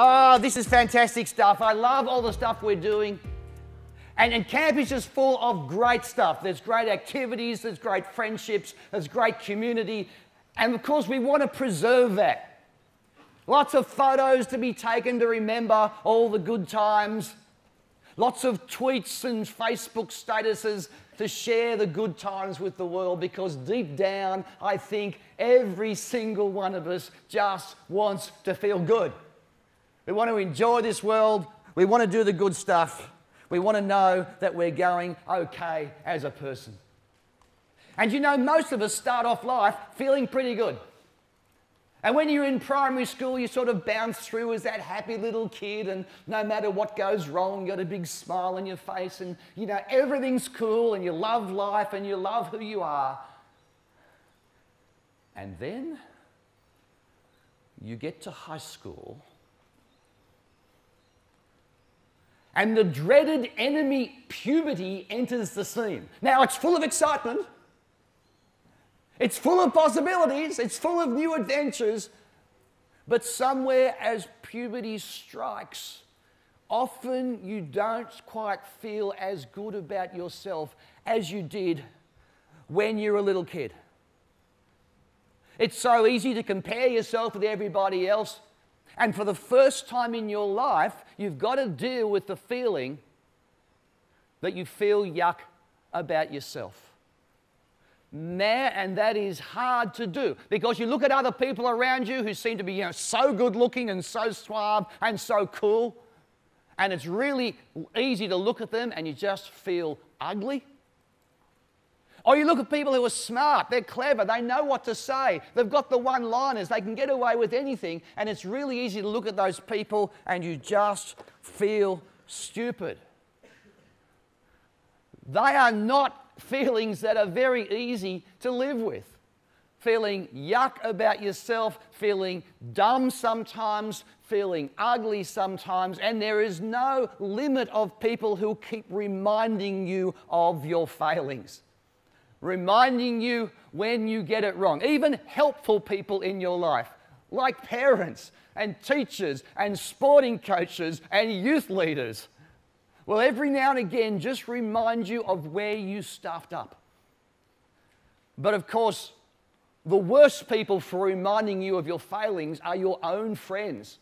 Oh, this is fantastic stuff. I love all the stuff we're doing. And, and camp is just full of great stuff. There's great activities, there's great friendships, there's great community. And of course, we want to preserve that. Lots of photos to be taken to remember all the good times. Lots of tweets and Facebook statuses to share the good times with the world because deep down, I think every single one of us just wants to feel good. We want to enjoy this world. We want to do the good stuff. We want to know that we're going okay as a person. And you know, most of us start off life feeling pretty good. And when you're in primary school, you sort of bounce through as that happy little kid, and no matter what goes wrong, you got a big smile on your face, and you know, everything's cool, and you love life, and you love who you are. And then you get to high school, and the dreaded enemy puberty enters the scene. Now, it's full of excitement. It's full of possibilities, it's full of new adventures, but somewhere as puberty strikes, often you don't quite feel as good about yourself as you did when you're a little kid. It's so easy to compare yourself with everybody else. And for the first time in your life, you've got to deal with the feeling that you feel yuck about yourself. Man, and that is hard to do because you look at other people around you who seem to be you know, so good looking and so suave and so cool, and it's really easy to look at them and you just feel ugly. Or you look at people who are smart, they're clever, they know what to say, they've got the one liners, they can get away with anything, and it's really easy to look at those people and you just feel stupid. They are not feelings that are very easy to live with. Feeling yuck about yourself, feeling dumb sometimes, feeling ugly sometimes, and there is no limit of people who keep reminding you of your failings, reminding you when you get it wrong. Even helpful people in your life, like parents and teachers and sporting coaches and youth leaders will every now and again, just remind you of where you stuffed up. But of course, the worst people for reminding you of your failings are your own friends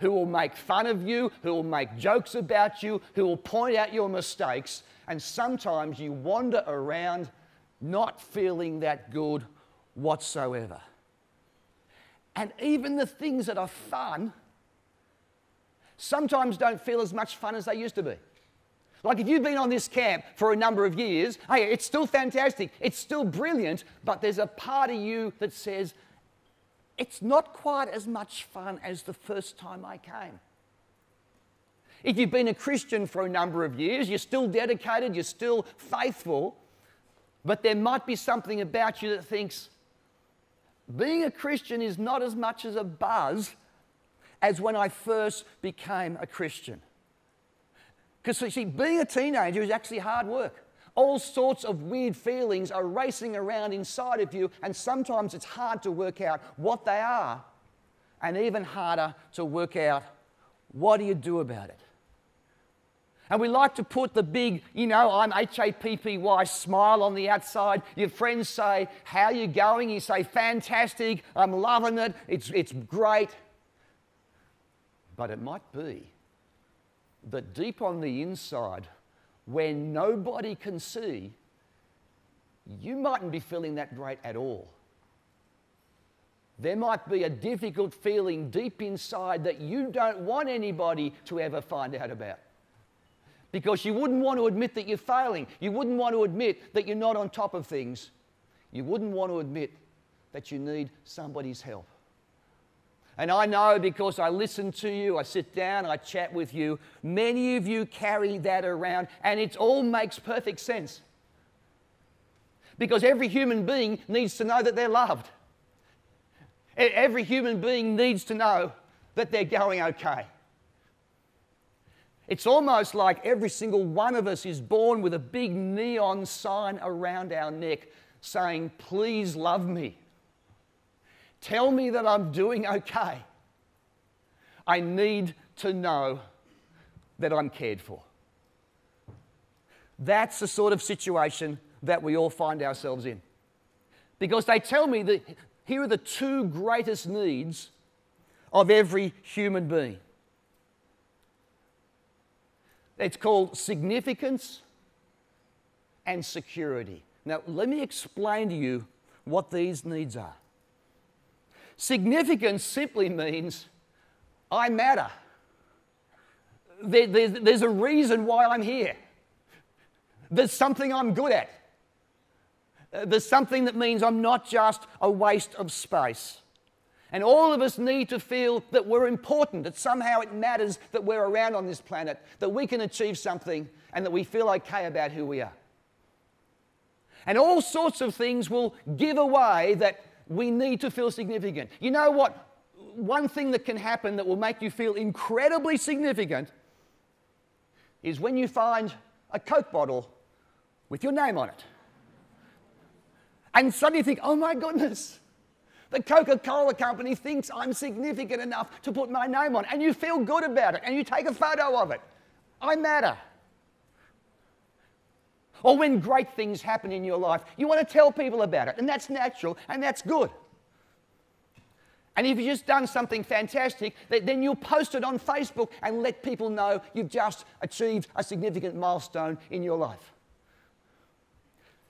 who will make fun of you, who will make jokes about you, who will point out your mistakes. And sometimes you wander around not feeling that good whatsoever. And even the things that are fun sometimes don't feel as much fun as they used to be. Like if you've been on this camp for a number of years, hey, it's still fantastic, it's still brilliant, but there's a part of you that says, it's not quite as much fun as the first time I came. If you've been a Christian for a number of years, you're still dedicated, you're still faithful, but there might be something about you that thinks, being a Christian is not as much as a buzz as when I first became a Christian. Because, you see, being a teenager is actually hard work. All sorts of weird feelings are racing around inside of you, and sometimes it's hard to work out what they are, and even harder to work out what do you do about it. And we like to put the big, you know, I'm H A P P Y smile on the outside. Your friends say, How are you going? You say, Fantastic, I'm loving it, it's, it's great. But it might be that deep on the inside, where nobody can see, you mightn't be feeling that great at all. There might be a difficult feeling deep inside that you don't want anybody to ever find out about. Because you wouldn't want to admit that you're failing. You wouldn't want to admit that you're not on top of things. You wouldn't want to admit that you need somebody's help. And I know because I listen to you, I sit down, I chat with you, many of you carry that around, and it all makes perfect sense. Because every human being needs to know that they're loved. Every human being needs to know that they're going okay. It's almost like every single one of us is born with a big neon sign around our neck saying, Please love me. Tell me that I'm doing okay. I need to know that I'm cared for. That's the sort of situation that we all find ourselves in. Because they tell me that here are the two greatest needs of every human being it's called significance and security. Now, let me explain to you what these needs are. Significance simply means I matter. There, there's, there's a reason why I'm here. There's something I'm good at. There's something that means I'm not just a waste of space. And all of us need to feel that we're important, that somehow it matters that we're around on this planet, that we can achieve something, and that we feel okay about who we are. And all sorts of things will give away that we need to feel significant. You know what? One thing that can happen that will make you feel incredibly significant is when you find a Coke bottle with your name on it. And suddenly you think, oh my goodness, the Coca Cola company thinks I'm significant enough to put my name on, and you feel good about it, and you take a photo of it. I matter. Or when great things happen in your life, you want to tell people about it, and that's natural and that's good. And if you've just done something fantastic, then you'll post it on Facebook and let people know you've just achieved a significant milestone in your life.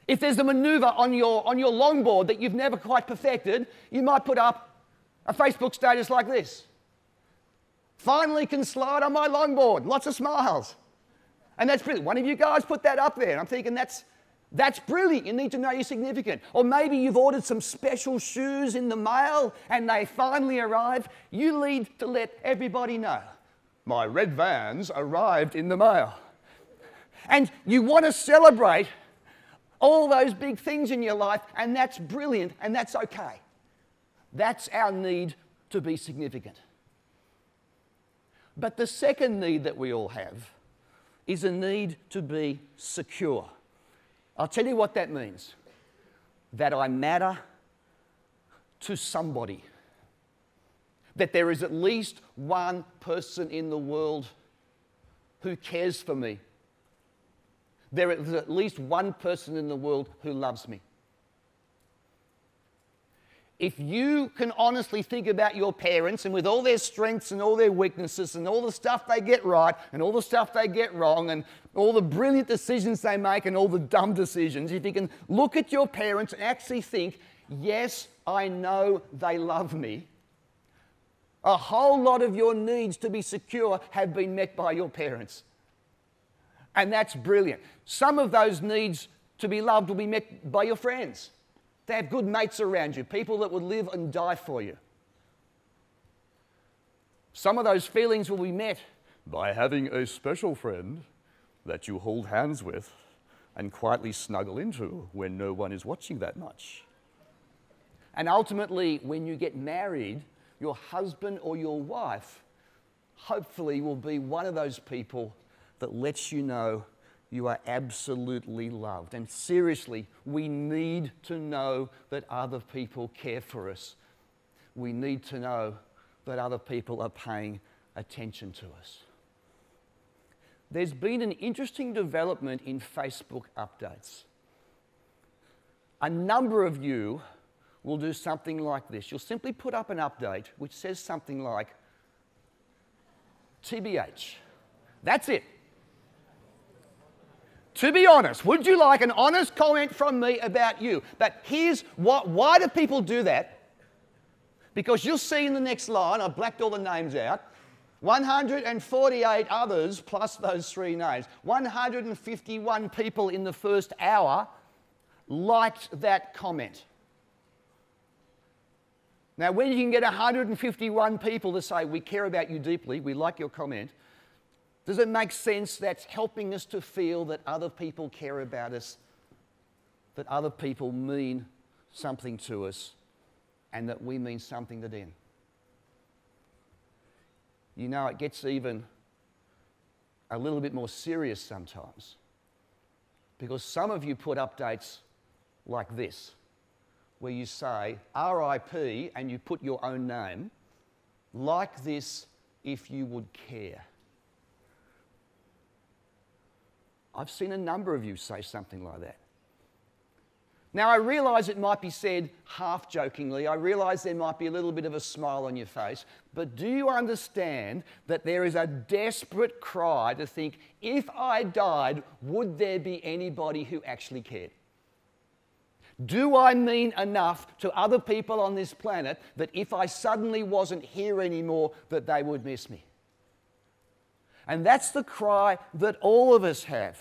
If there's a maneuver on your, on your longboard that you've never quite perfected, you might put up a Facebook status like this. Finally can slide on my longboard. Lots of smiles. And that's brilliant. One of you guys put that up there. And I'm thinking that's, that's brilliant. You need to know you're significant. Or maybe you've ordered some special shoes in the mail and they finally arrive. You need to let everybody know. My red vans arrived in the mail. And you want to celebrate all those big things in your life, and that's brilliant and that's okay. That's our need to be significant. But the second need that we all have is a need to be secure. I'll tell you what that means that I matter to somebody, that there is at least one person in the world who cares for me there is at least one person in the world who loves me. If you can honestly think about your parents and with all their strengths and all their weaknesses and all the stuff they get right and all the stuff they get wrong and all the brilliant decisions they make and all the dumb decisions, if you can look at your parents and actually think, yes, I know they love me, a whole lot of your needs to be secure have been met by your parents. And that's brilliant. Some of those needs to be loved will be met by your friends. They have good mates around you, people that would live and die for you. Some of those feelings will be met by having a special friend that you hold hands with and quietly snuggle into when no one is watching that much. And ultimately, when you get married, your husband or your wife hopefully will be one of those people that lets you know you are absolutely loved. And seriously, we need to know that other people care for us. We need to know that other people are paying attention to us. There's been an interesting development in Facebook updates. A number of you will do something like this. You'll simply put up an update which says something like, TBH. That's it. To be honest, would you like an honest comment from me about you? But here's what, why do people do that? Because you'll see in the next line, I've blacked all the names out, 148 others plus those three names. 151 people in the first hour liked that comment. Now, when you can get 151 people to say, We care about you deeply, we like your comment, does it make sense that's helping us to feel that other people care about us, that other people mean something to us, and that we mean something to them? You know, it gets even a little bit more serious sometimes because some of you put updates like this, where you say RIP and you put your own name, like this if you would care. I've seen a number of you say something like that. Now, I realize it might be said half jokingly. I realize there might be a little bit of a smile on your face. But do you understand that there is a desperate cry to think, if I died, would there be anybody who actually cared? Do I mean enough to other people on this planet that if I suddenly wasn't here anymore, that they would miss me? And that's the cry that all of us have.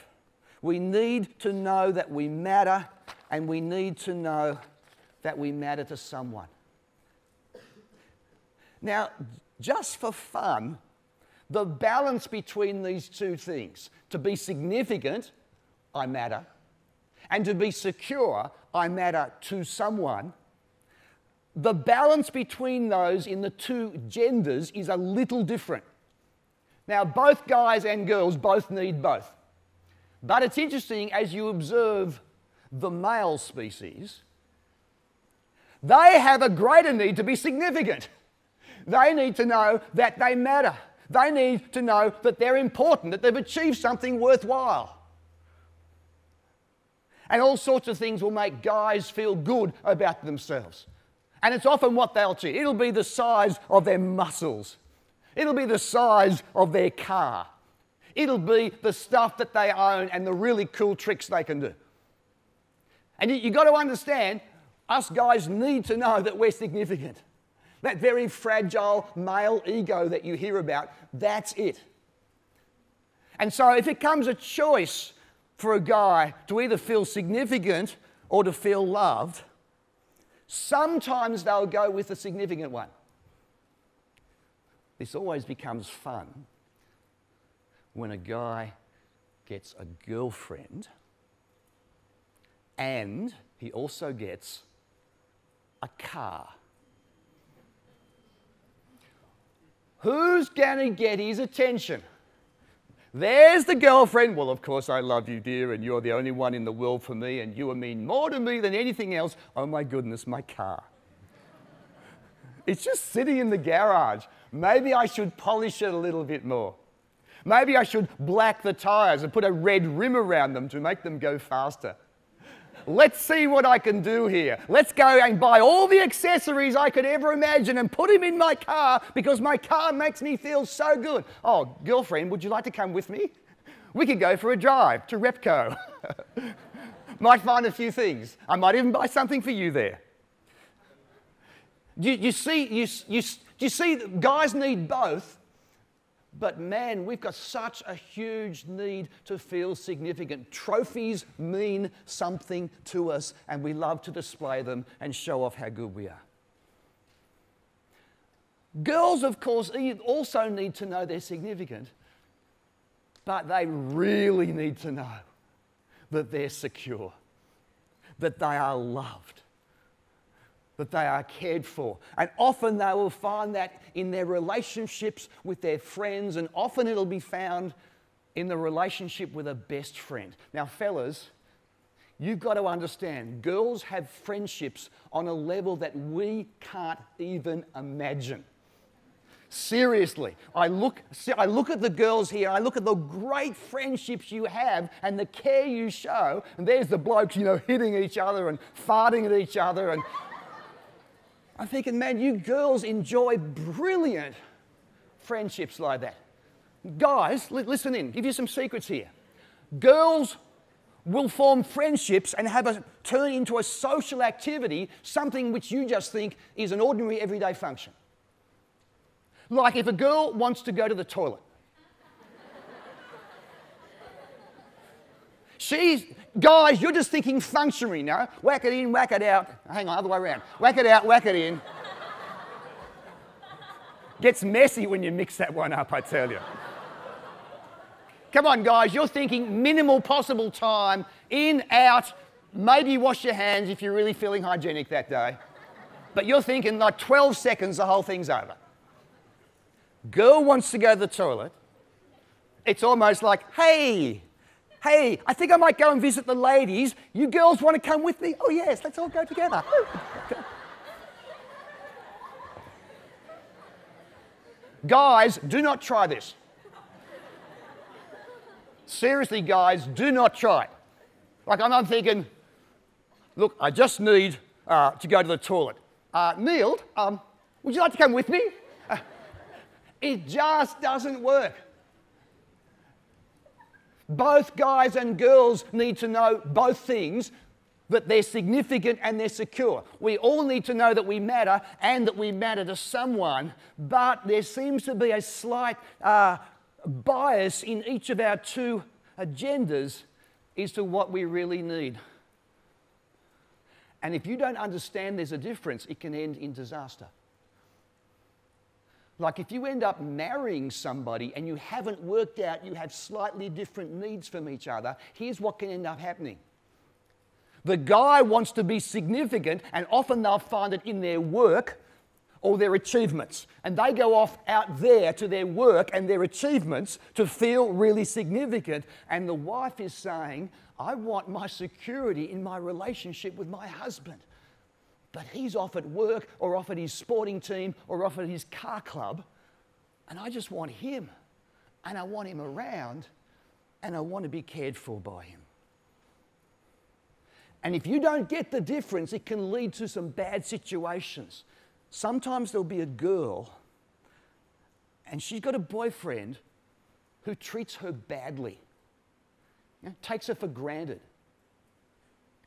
We need to know that we matter and we need to know that we matter to someone. Now, just for fun, the balance between these two things to be significant, I matter, and to be secure, I matter to someone. The balance between those in the two genders is a little different. Now, both guys and girls both need both. But it's interesting as you observe the male species, they have a greater need to be significant. They need to know that they matter. They need to know that they're important, that they've achieved something worthwhile. And all sorts of things will make guys feel good about themselves. And it's often what they'll achieve. It'll be the size of their muscles, it'll be the size of their car, it'll be the stuff that they own and the really cool tricks they can do. And you've got to understand, us guys need to know that we're significant. That very fragile male ego that you hear about, that's it. And so if it comes a choice for a guy to either feel significant or to feel loved, sometimes they'll go with the significant one. This always becomes fun when a guy gets a girlfriend and he also gets a car. Who's to get his attention? There's the girlfriend. Well, of course, I love you, dear, and you're the only one in the world for me, and you mean more to me than anything else. Oh, my goodness, my car. It's just sitting in the garage. Maybe I should polish it a little bit more. Maybe I should black the tires and put a red rim around them to make them go faster. Let's see what I can do here. Let's go and buy all the accessories I could ever imagine and put them in my car because my car makes me feel so good. Oh, girlfriend, would you like to come with me? We could go for a drive to Repco. might find a few things. I might even buy something for you there. You, you see, you, you, you see, guys need both but man, we've got such a huge need to feel significant. Trophies mean something to us, and we love to display them and show off how good we are. Girls, of course, also need to know they're significant, but they really need to know that they're secure, that they are loved, that they are cared for. And often they will find that in their relationships with their friends, and often it'll be found in the relationship with a best friend. Now, fellas, you've got to understand girls have friendships on a level that we can't even imagine. Seriously, I look, I look at the girls here, I look at the great friendships you have and the care you show, and there's the blokes, you know, hitting each other and farting at each other and I'm thinking, man, you girls enjoy brilliant friendships like that. Guys, li- listen in, give you some secrets here. Girls will form friendships and have a turn into a social activity, something which you just think is an ordinary everyday function. Like if a girl wants to go to the toilet, She's, guys, you're just thinking functionary now. Whack it in, whack it out. Hang on, other way around. Whack it out, whack it in. Gets messy when you mix that one up, I tell you. Come on, guys, you're thinking minimal possible time, in, out, maybe wash your hands if you're really feeling hygienic that day. But you're thinking like 12 seconds, the whole thing's over. Girl wants to go to the toilet. It's almost like, hey, Hey, I think I might go and visit the ladies. You girls want to come with me? Oh, yes, let's all go together. Guys, do not try this. Seriously, guys, do not try it. Like, I'm, I'm thinking, look, I just need uh, to go to the toilet. Uh, Neil, um, would you like to come with me? Uh, it just doesn't work. Both guys and girls need to know both things that they're significant and they're secure. We all need to know that we matter and that we matter to someone, but there seems to be a slight uh, bias in each of our two agendas as to what we really need. And if you don't understand there's a difference, it can end in disaster. Like if you end up marrying somebody and you haven't worked out you have slightly different needs from each other, here's what can end up happening. The guy wants to be significant, and often they'll find it in their work or their achievements. And they go off out there to their work and their achievements to feel really significant. And the wife is saying, I want my security in my relationship with my husband. But he's off at work or off at his sporting team or off at his car club. And I just want him. And I want him around. And I want to be cared for by him. And if you don't get the difference, it can lead to some bad situations. Sometimes there'll be a girl, and she's got a boyfriend who treats her badly, you know, takes her for granted,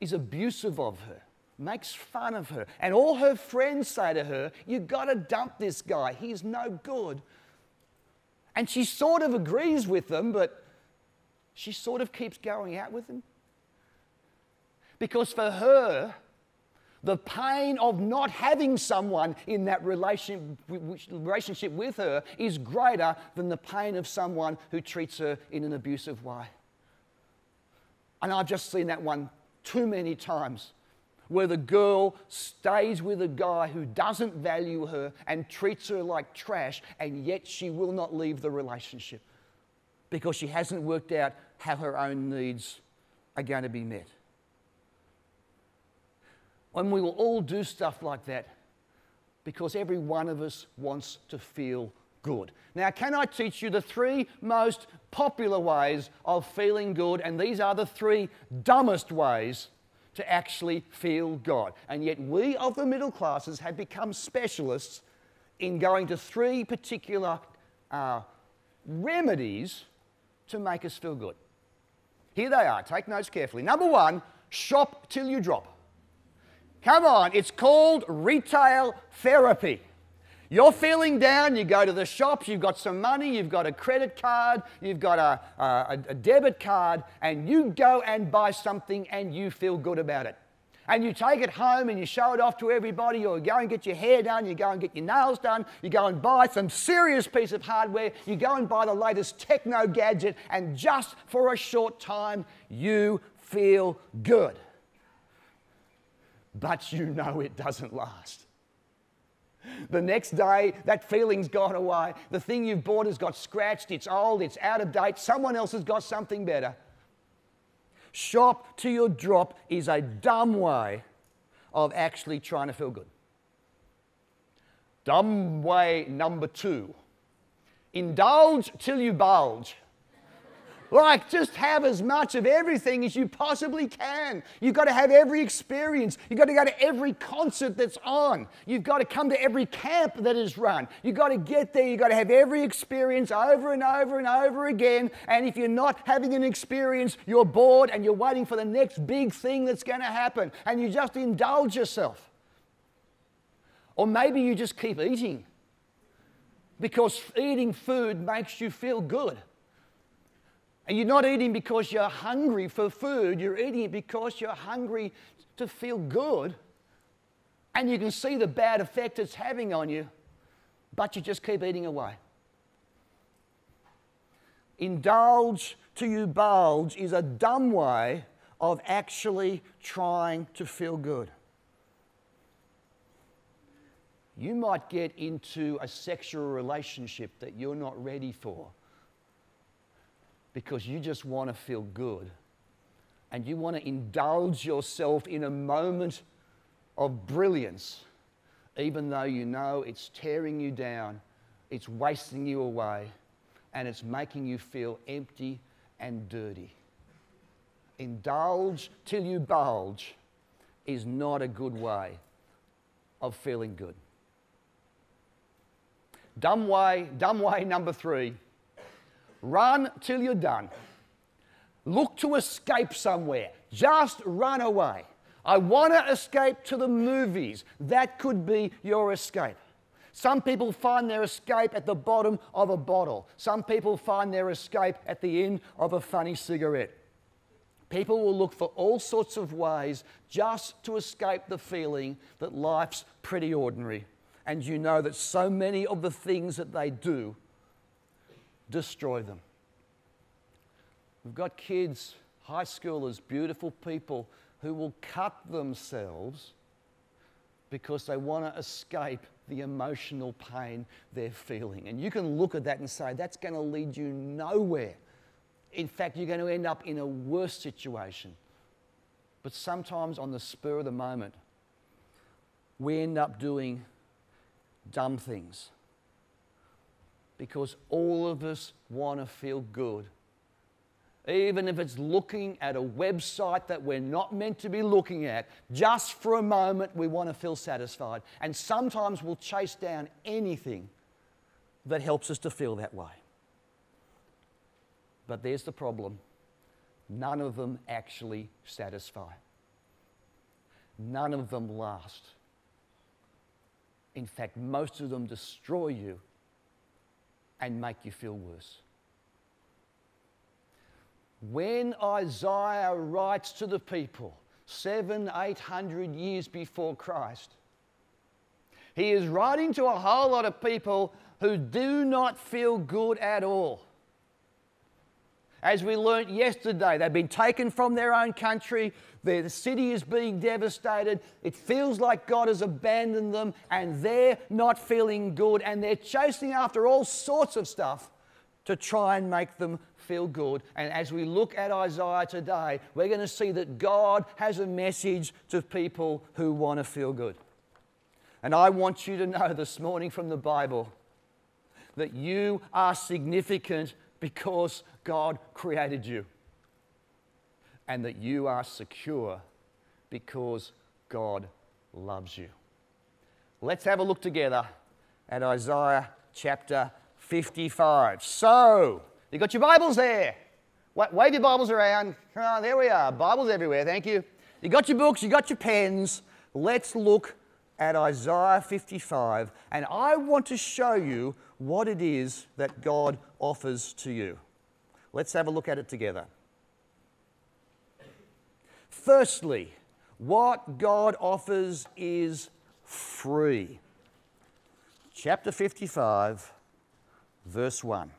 is abusive of her, makes fun of her. And all her friends say to her, You've got to dump this guy, he's no good. And she sort of agrees with them, but she sort of keeps going out with him. Because for her, the pain of not having someone in that relationship with her is greater than the pain of someone who treats her in an abusive way. And I've just seen that one too many times where the girl stays with a guy who doesn't value her and treats her like trash, and yet she will not leave the relationship because she hasn't worked out how her own needs are going to be met. And we will all do stuff like that because every one of us wants to feel good. Now, can I teach you the three most popular ways of feeling good? And these are the three dumbest ways to actually feel God. And yet, we of the middle classes have become specialists in going to three particular uh, remedies to make us feel good. Here they are. Take notes carefully. Number one, shop till you drop. Come on, it's called retail therapy. You're feeling down, you go to the shops, you've got some money, you've got a credit card, you've got a, a, a, debit card, and you go and buy something and you feel good about it. And you take it home and you show it off to everybody, or you go and get your hair done, you go and get your nails done, you go and buy some serious piece of hardware, you go and buy the latest techno gadget, and just for a short time, you feel good but you know it doesn't last. The next day, that feeling's gone away. The thing you've bought has got scratched, it's old, it's out of date, someone else has got something better. Shop to your drop is a dumb way of actually trying to feel good. Dumb way number two indulge till you bulge. Like, just have as much of everything as you possibly can. You've got to have every experience. You've got to go to every concert that's on. You've got to come to every camp that is run. You've got to get there. You've got to have every experience over and over and over again. And if you're not having an experience, you're bored and you're waiting for the next big thing that's going to happen. And you just indulge yourself. Or maybe you just keep eating because eating food makes you feel good. And you're not eating because you're hungry for food, you're eating it because you're hungry to feel good. And you can see the bad effect it's having on you, but you just keep eating away. Indulge to you bulge is a dumb way of actually trying to feel good. You might get into a sexual relationship that you're not ready for because you just want to feel good and you want to indulge yourself in a moment of brilliance, even though you know it's tearing you down it's wasting you away and it's making you feel empty and dirty. Indulge till you bulge is not a good way of feeling good. Dumb way, dumb way number three run till you're done. Look to escape somewhere. Just run away. I want to escape to the movies. That could be your escape. Some people find their escape at the bottom of a bottle. Some people find their escape at the end of a funny cigarette. People will look for all sorts of ways just to escape the feeling that life's pretty ordinary. And you know that so many of the things that they do destroy them. We've got kids, high schoolers, beautiful people who will cut themselves because they want to escape the emotional pain they're feeling. And you can look at that and say, that's going to lead you nowhere. In fact, you're going to end up in a worse situation. But sometimes, on the spur of the moment, we end up doing dumb things because all of us want to feel good even if it's looking at a website that we're not meant to be looking at, just for a moment we want to feel satisfied. And sometimes we'll chase down anything that helps us to feel that way. But there's the problem none of them actually satisfy, none of them last. In fact, most of them destroy you and make you feel worse. When Isaiah writes to the people, seven, eight hundred years before Christ, he is writing to a whole lot of people who do not feel good at all. As we learnt yesterday, they've been taken from their own country, the city is being devastated, it feels like God has abandoned them, and they're not feeling good, and they're chasing after all sorts of stuff to try and make them feel good. And as we look at Isaiah today, we're going to see that God has a message to people who want to feel good. And I want you to know this morning from the Bible that you are significant because God created you, and that you are secure because God loves you. Let's have a look together at Isaiah chapter 55. So, you got your Bibles there. Wave your Bibles around. Oh, there we are. Bibles everywhere. Thank you. You got your books, you got your pens. Let's look at Isaiah 55. And I want to show you what it is that God offers to you. Let's have a look at it together. Firstly, what God offers is free. Chapter 55, verse 1.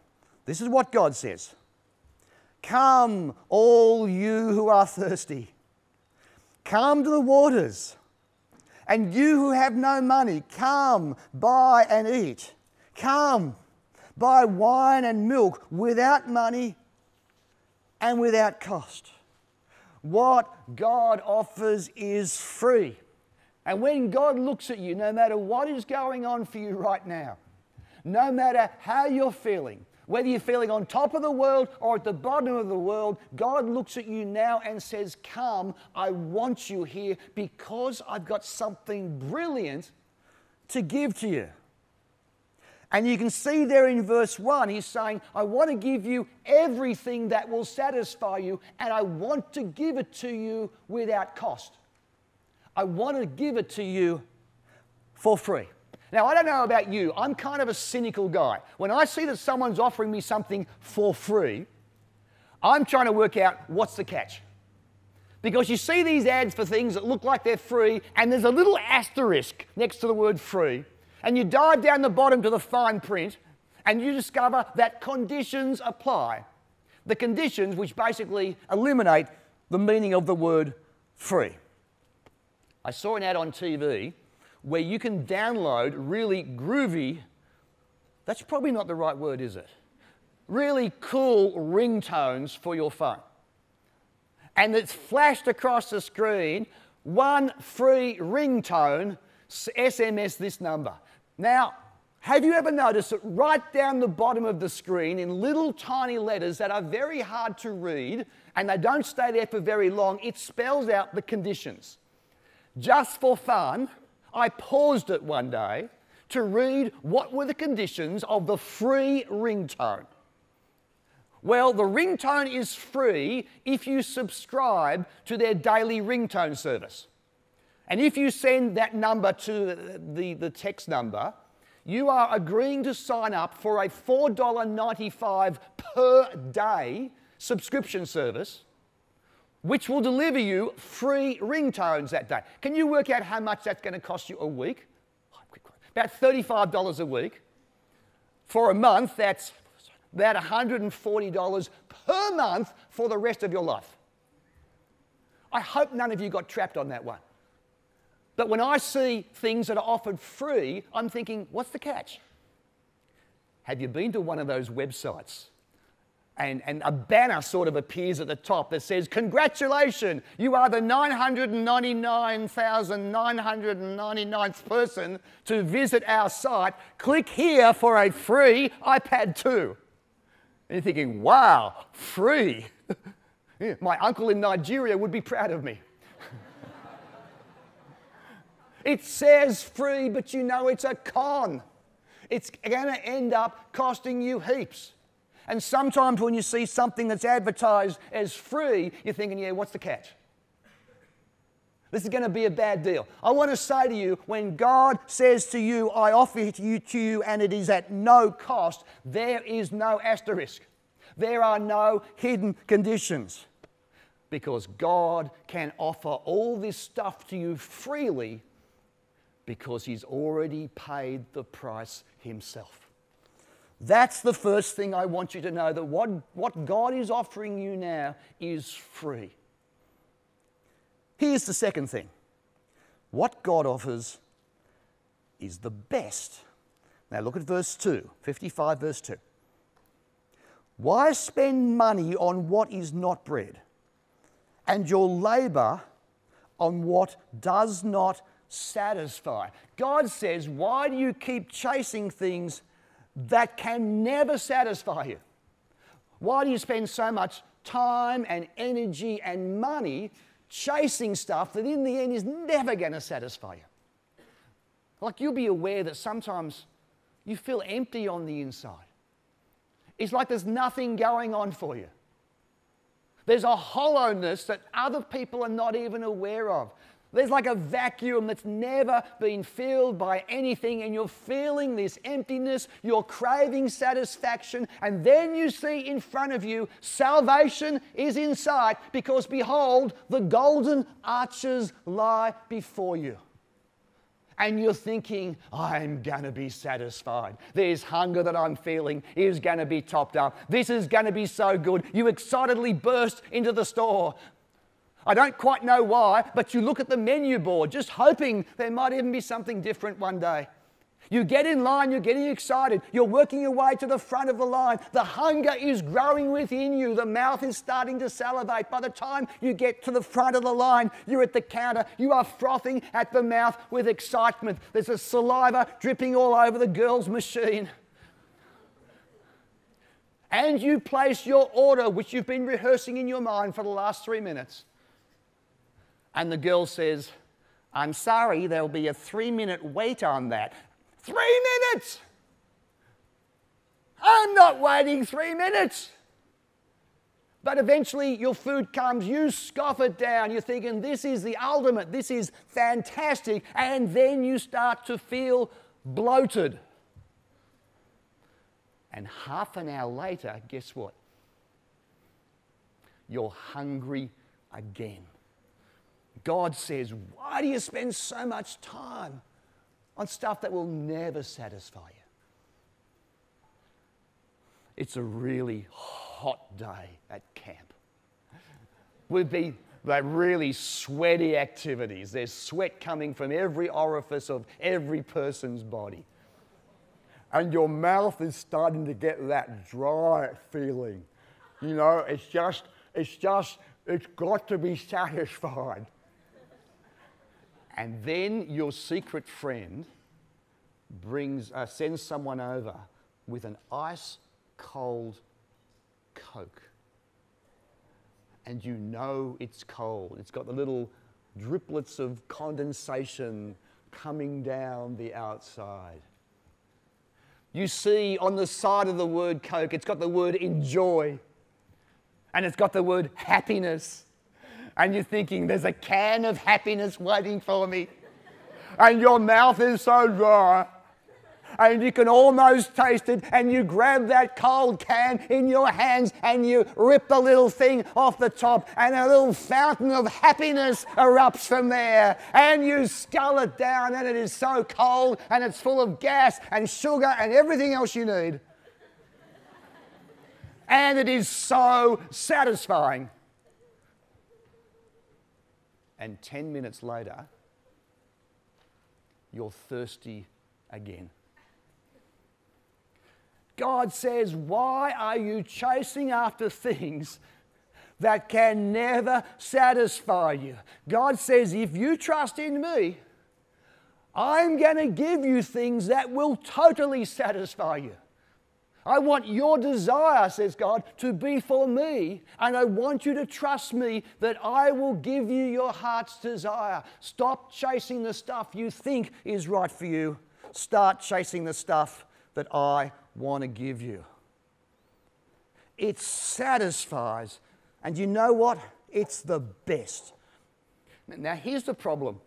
This is what God says Come, all you who are thirsty, come to the waters. And you who have no money, come, buy and eat. Come, buy wine and milk without money and without cost. What God offers is free. And when God looks at you, no matter what is going on for you right now, no matter how you're feeling, whether you're feeling on top of the world or at the bottom of the world, God looks at you now and says, Come, I want you here because I've got something brilliant to give to you. And you can see there in verse 1, he's saying, I want to give you everything that will satisfy you, and I want to give it to you without cost. I want to give it to you for free. Now, I don't know about you, I'm kind of a cynical guy. When I see that someone's offering me something for free, I'm trying to work out what's the catch. Because you see these ads for things that look like they're free, and there's a little asterisk next to the word free, and you dive down the bottom to the fine print, and you discover that conditions apply. The conditions which basically eliminate the meaning of the word free. I saw an ad on TV where you can download really groovy, that's probably not the right word, is it? Really cool ringtones for your phone. And it's flashed across the screen one free ringtone, SMS this number. Now, Have you ever noticed that right down the bottom of the screen, in little tiny letters that are very hard to read and they don't stay there for very long, it spells out the conditions? Just for fun, I paused it one day to read what were the conditions of the free ringtone. Well, the ringtone is free if you subscribe to their daily ringtone service. And if you send that number to the, the text number, you are agreeing to sign up for a $4.95 per day subscription service, which will deliver you free ringtones that day. Can you work out how much that's going to cost you a week? About $35 a week. For a month, that's about $140 per month for the rest of your life. I hope none of you got trapped on that one. But when I see things that are offered free, I'm thinking, what's the catch? Have you been to one of those websites? And, and a banner sort of appears at the top that says, Congratulations, you are the 999,999th person to visit our site. Click here for a free iPad 2. And you're thinking, wow, free. My uncle in Nigeria would be proud of me. It says free, but you know it's a con. It's going to end up costing you heaps. And sometimes when you see something that's advertised as free, you're thinking, yeah, what's the catch? This is going to be a bad deal. I want to say to you, when God says to you, I offer it to you, to you and it is at no cost, there is no asterisk. There are no hidden conditions. Because God can offer all this stuff to you freely because he's already paid the price himself. That's the first thing I want you to know that what, what God is offering you now is free. Here's the second thing what God offers is the best. Now look at verse 2, 55, verse 2. Why spend money on what is not bread, and your labor on what does not satisfy. God says, Why do you keep chasing things that can never satisfy you? Why do you spend so much time and energy and money chasing stuff that in the end is never going to satisfy you? Like you'll be aware that sometimes you feel empty on the inside. It's like there's nothing going on for you. There's a hollowness that other people are not even aware of. There's like a vacuum that's never been filled by anything, and you're feeling this emptiness, you're craving satisfaction, and then you see in front of you salvation is in sight because behold, the golden arches lie before you. And you're thinking, I'm to be satisfied. This hunger that I'm feeling is to be topped up. This is to be so good. You excitedly burst into the store. I don't quite know why, but you look at the menu board just hoping there might even be something different one day. You get in line, you're getting excited, you're working your way to the front of the line. The hunger is growing within you, the mouth is starting to salivate. By the time you get to the front of the line, you're at the counter, you are frothing at the mouth with excitement. There's a saliva dripping all over the girl's machine. And you place your order, which you've been rehearsing in your mind for the last three minutes. And the girl says, I'm sorry, there'll be a three minute wait on that. Three minutes! I'm not waiting three minutes. But eventually your food comes, you scoff it down, you're thinking, this is the ultimate, this is fantastic, and then you start to feel bloated. And half an hour later, guess what? You're hungry again. God says, Why do you spend so much time on stuff that will never satisfy you? It's a really hot day at camp. We've been like really sweaty activities. There's sweat coming from every orifice of every person's body. And your mouth is starting to get that dry feeling. You know, it's just, it's just, it's got to be satisfied. And then your secret friend brings, uh, sends someone over with an ice cold Coke. And you know it's cold. It's got the little driplets of condensation coming down the outside. You see on the side of the word Coke, it's got the word enjoy and it's got the word happiness. And you're thinking, there's a can of happiness waiting for me. And your mouth is so dry and you can almost taste it, and you grab that cold can in your hands and you rip the little thing off the top, and a little fountain of happiness erupts from there, and you scull it down, and it is so cold, and it's full of gas and sugar and everything else you need. And it is so satisfying. And 10 minutes later, you're thirsty again. God says, Why are you chasing after things that can never satisfy you? God says, If you trust in me, I'm going to give you things that will totally satisfy you. I want your desire, says God, to be for me, and I want you to trust me that I will give you your heart's desire. Stop chasing the stuff you think is right for you. Start chasing the stuff that I want to give you. It satisfies, and you know what? It's the best. Now, here's the problem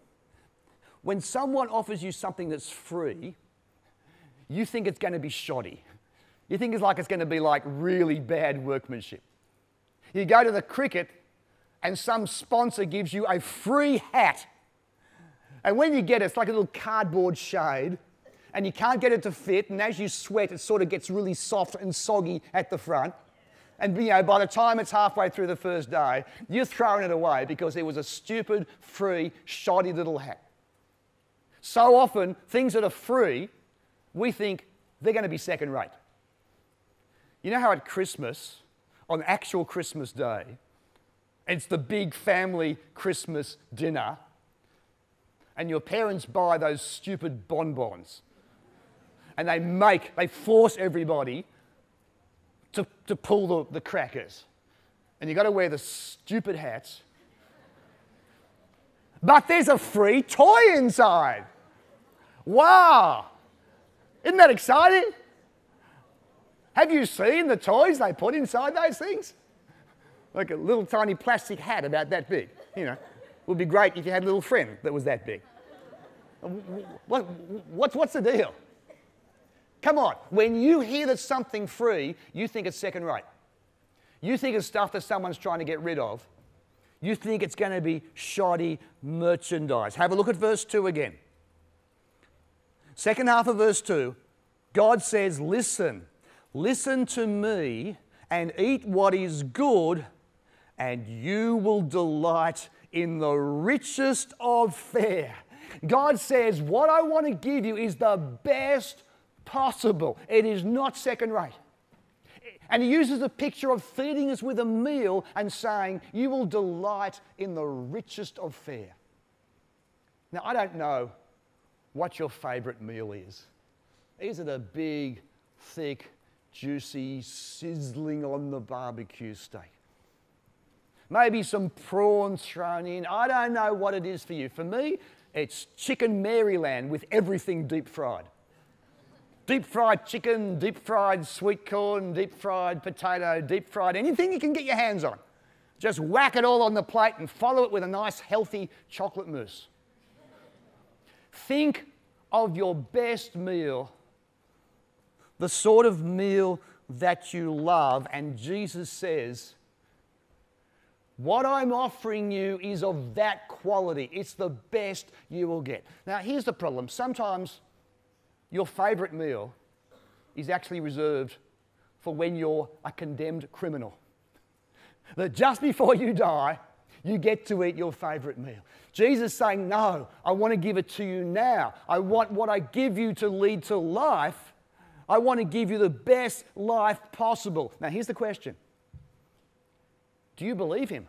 when someone offers you something that's free, you think it's going to be shoddy. You think it's like it's going to be like really bad workmanship. You go to the cricket, and some sponsor gives you a free hat. And when you get it, it's like a little cardboard shade and you can't get it to fit, and as you sweat, it sort of gets really soft and soggy at the front. And you know, by the time it's halfway through the first day, you're throwing it away because it was a stupid, free, shoddy little hat. So often, things that are free, we think they're going to be second rate. You know how at Christmas, on actual Christmas Day, it's the big family Christmas dinner, and your parents buy those stupid bonbons and they make, they force everybody to, to pull the, the crackers. And you've got to wear the stupid hats. But there's a free toy inside. Wow! Isn't that exciting? Have you seen the toys they put inside those things? Like a little tiny plastic hat about that big. You know, would be great if you had a little friend that was that big. What, what's, what's the deal? Come on. When you hear that something free, you think it's second rate. You think it's stuff that someone's trying to get rid of. You think it's going to be shoddy merchandise. Have a look at verse 2 again. Second half of verse 2, God says, Listen, listen to me and eat what is good, and you will delight in the richest of fare. God says, What I want to give you is the best possible. It is not second rate. And he uses a picture of feeding us with a meal and saying, You will delight in the richest of fare. Now, I don't know what your favourite meal is. Is it a big, thick, juicy, sizzling on the barbecue steak? Maybe some prawns thrown in. I don't know what it is for you. For me, it's chicken Maryland with everything deep fried deep fried chicken, deep fried sweet corn, deep fried potato, deep fried anything you can get your hands on. Just whack it all on the plate and follow it with a nice, healthy chocolate mousse. Think of your best meal, the sort of meal that you love, and Jesus says, what I'm offering you is of that quality. It's the best you will get. Now, here's the problem. Sometimes your favourite meal is actually reserved for when you're a condemned criminal. That just before you die, you get to eat your favorite meal. Jesus saying, No, I want to give it to you now. I want what I give you to lead to life. I want to give you the best life possible. Now, here's the question Do you believe him?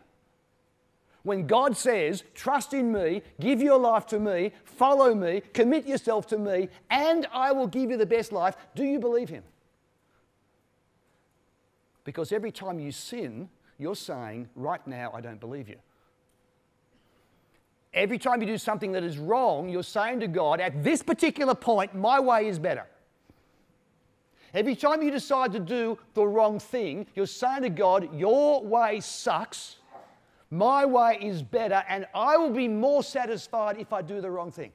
When God says, trust in me, give your life to me, follow me, commit yourself to me, and I will give you the best life, do you believe him? Because every time you sin, you're saying, right now, I don't believe you. Every time you do something that is wrong, you're saying to God, at this particular point, my way is better. Every time you decide to do the wrong thing, you're saying to God, your way sucks my way is better, and I will be more satisfied if I do the wrong thing.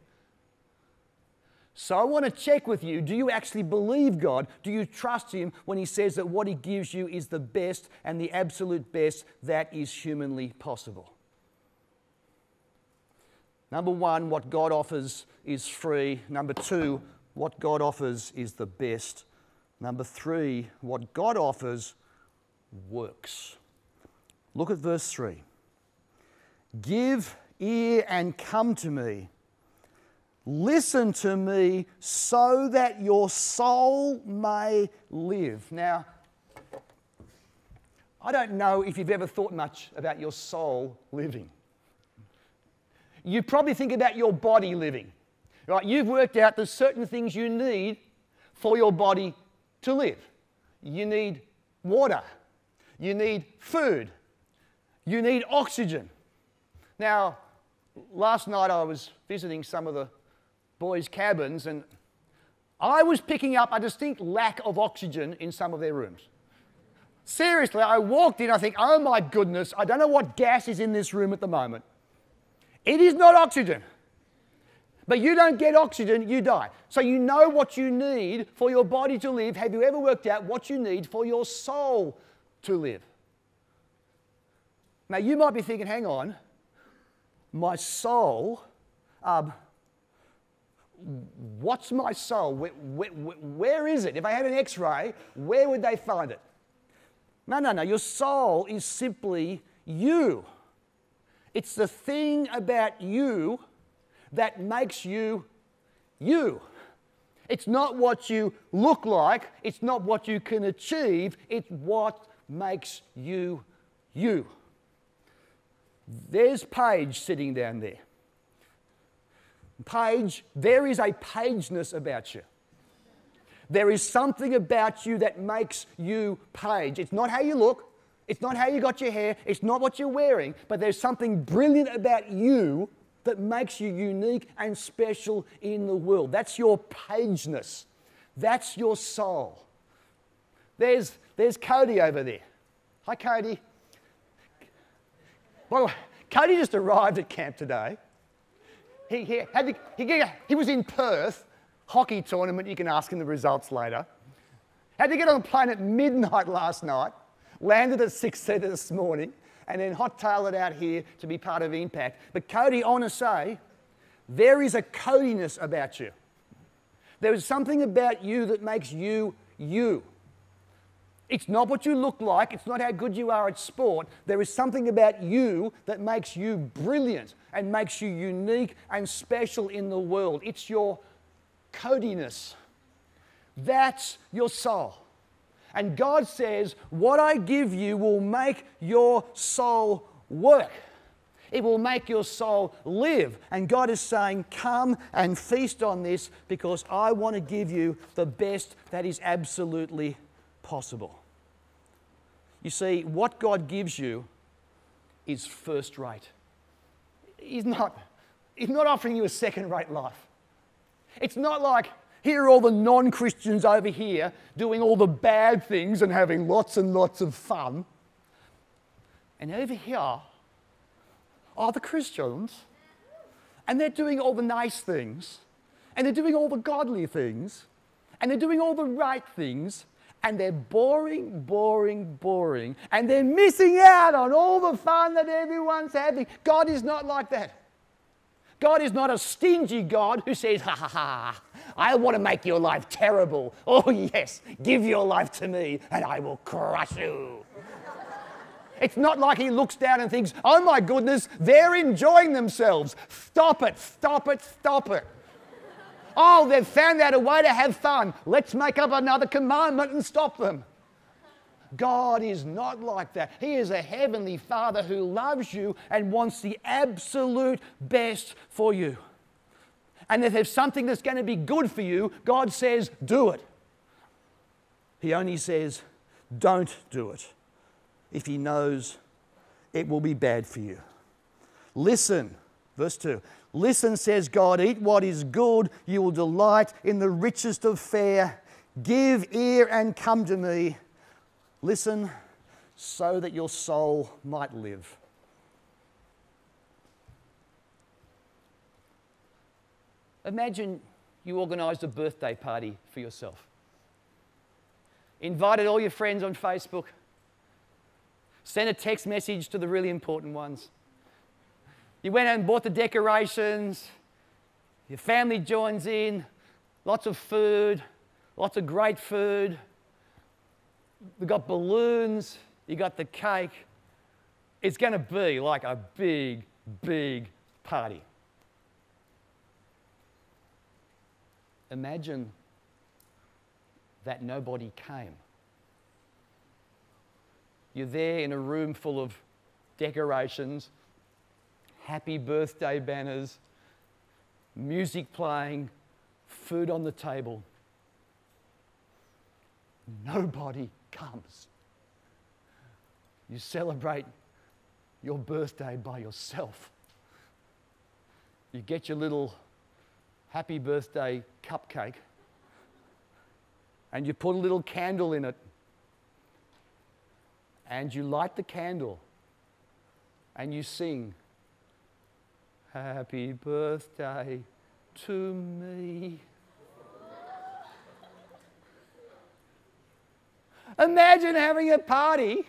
So I want to check with you do you actually believe God? Do you trust Him when He says that what He gives you is the best and the absolute best that is humanly possible? Number one, what God offers is free. Number two, what God offers is the best. Number three, what God offers works. Look at verse 3. Give ear and come to me. Listen to me so that your soul may live. Now, I don't know if you've ever thought much about your soul living. You probably think about your body living. Right? You've worked out there's certain things you need for your body to live. You need water. You need food. You need oxygen. Now, last night I was visiting some of the boys' cabins and I was picking up a distinct lack of oxygen in some of their rooms. Seriously, I walked in, I think, oh my goodness, I don't know what gas is in this room at the moment. It is not oxygen. But you don't get oxygen, you die. So you know what you need for your body to live. Have you ever worked out what you need for your soul to live? Now you might be thinking, hang on, my soul, um, what's my soul? Where, where, where is it? If I had an x ray, where would they find it? No, no, no. Your soul is simply you. It's the thing about you that makes you you. It's not what you look like, it's not what you can achieve, it's what makes you you. There's Paige sitting down there. Paige, there is a pageness about you. There is something about you that makes you Paige. It's not how you look, it's not how you got your hair, it's not what you're wearing, but there's something brilliant about you that makes you unique and special in the world. That's your pageness. That's your soul. There's, there's Cody over there. Hi, Cody. By the way, Cody just arrived at camp today. He, he, had the, he, he was in Perth, hockey tournament. You can ask him the results later. Had to get on a plane at midnight last night, landed at 6.30 this morning, and then hot-tailed it out here to be part of ImpaKCt. But Cody, I want to say, there is a codiness about you. There is something about you that makes you you. It's not what you look like, it's not how good you are at sport. There is something about you that makes you brilliant and makes you unique and special in the world. It's your codiness. That's your soul. And God says, What I give you will make your soul work. It will make your soul live. And God is saying, Come and feast on this because I want to give you the best that is absolutely possible. You see, what God gives you is first rate. He's not, he's not offering you a second rate life. It's not like, here are all the non Christians over here doing all the bad things and having lots and lots of fun. And over here are the Christians, and they're doing all the nice things, and they're doing all the godly things, and they're doing all the right things, and they're boring, boring, boring, and they're missing out on all the fun that everyone's having. God is not like that. God is not a stingy God who says, ha ha ha, I want to make your life terrible. Oh, yes, give your life to me and I will crush you. It's not like he looks down and thinks, oh my goodness, they're enjoying themselves. Stop it, stop it, stop it. Oh, they've found out a way to have fun. Let's make up another commandment and stop them. God is not like that. He is a heavenly Father who loves you and wants the absolute best for you. And if there's something that's going to be good for you, God says, do it. He only says, don't do it if He knows it will be bad for you. Listen, verse 2. Listen, says God, eat what is good, you will delight in the richest of fare. Give ear and come to me. Listen so that your soul might live. Imagine you organised a birthday party for yourself. Invited all your friends on Facebook. Sent a text message to the really important ones. You went out and bought the decorations. Your family joins in. Lots of food, lots of great food. We've got balloons. You got the cake. It's going to be like a big, big party. Imagine that nobody came. You're there in a room full of decorations, happy birthday banners, music playing, food on the table. Nobody comes. You celebrate your birthday by yourself. You get your little happy birthday cupcake and you put a little candle in it and you light the candle and you sing, Happy birthday to me. Imagine having a party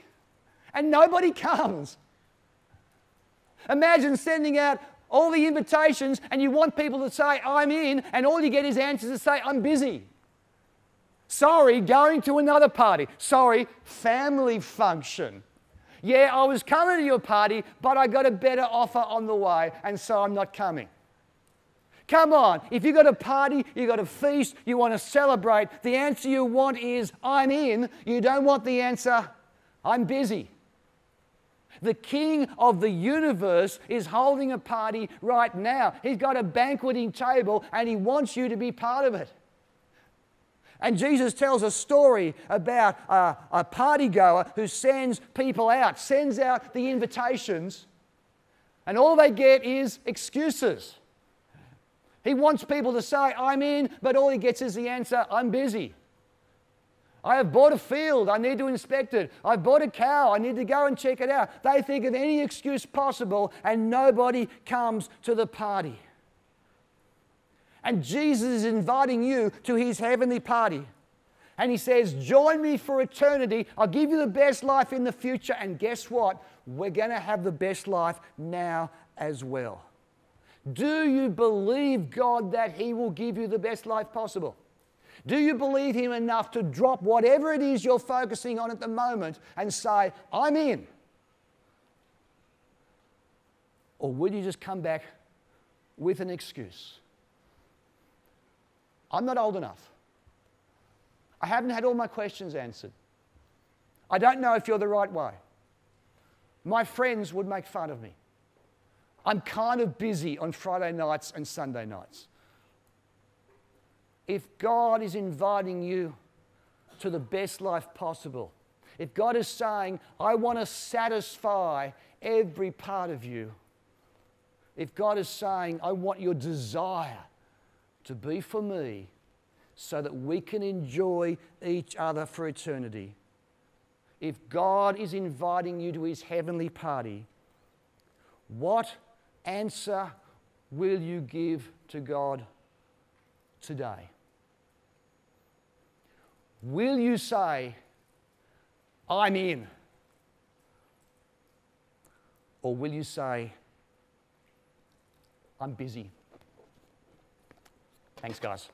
and nobody comes. Imagine sending out all the invitations and you want people to say, I'm in, and all you get is answers to say, I'm busy. Sorry, going to another party. Sorry, family function. Yeah, I was coming to your party, but I got a better offer on the way, and so I'm not coming. Come on, if you've got a party, you've got a feast, you want to celebrate, the answer you want is, I'm in. You don't want the answer, I'm busy. The king of the universe is holding a party right now. He's got a banqueting table and he wants you to be part of it. And Jesus tells a story about a, a party goer who sends people out, sends out the invitations, and all they get is excuses. He wants people to say, I'm in, but all he gets is the answer, I'm busy. I have bought a field, I need to inspect it. I've bought a cow, I need to go and check it out. They think of any excuse possible, and nobody comes to the party. And Jesus is inviting you to his heavenly party. And he says, Join me for eternity. I'll give you the best life in the future. And guess what? We're going to have the best life now as well. Do you believe God that he will give you the best life possible? Do you believe him enough to drop whatever it is you're focusing on at the moment and say, I'm in? Or will you just come back with an excuse? I'm not old enough. I haven't had all my questions answered. I don't know if you're the right way. My friends would make fun of me. I'm kind of busy on Friday nights and Sunday nights. If God is inviting you to the best life possible, if God is saying, I want to satisfy every part of you, if God is saying, I want your desire to be for me so that we can enjoy each other for eternity. If God is inviting you to his heavenly party, what answer will you give to God today? Will you say, I'm in? Or will you say, I'm busy? Thanks, guys.